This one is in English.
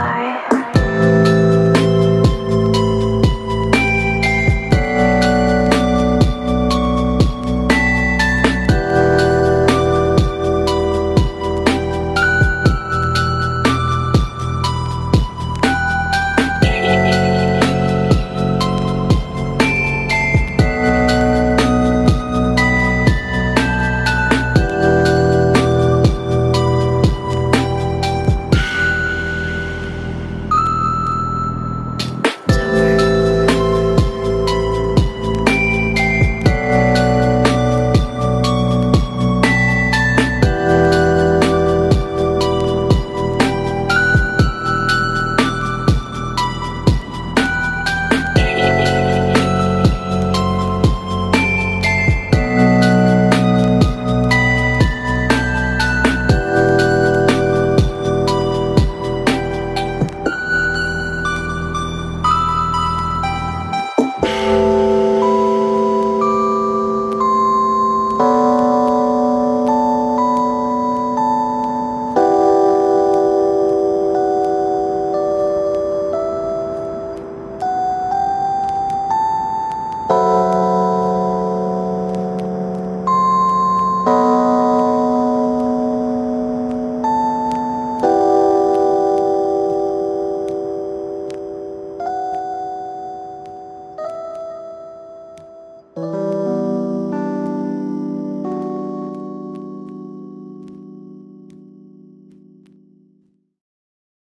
Bye.